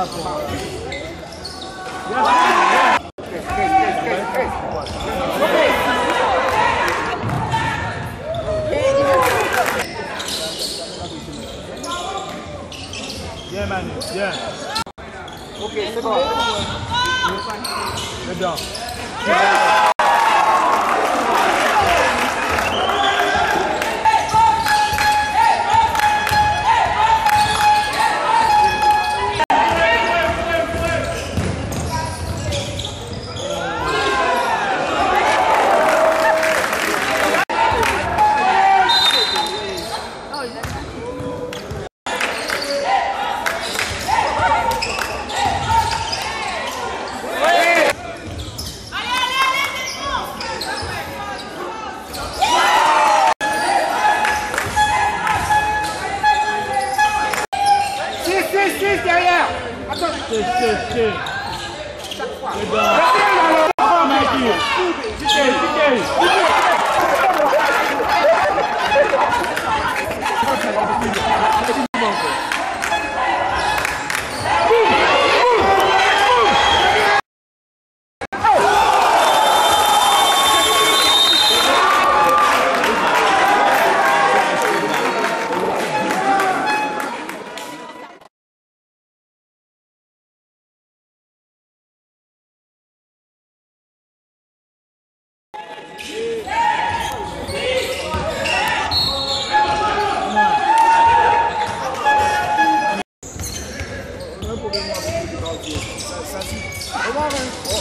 Yeah, man. Yeah. Okay, sit down. Oh. Good job. Yeah. Tchê, tchê, tchê. Cuidado. Fica aí, fica aí. 어?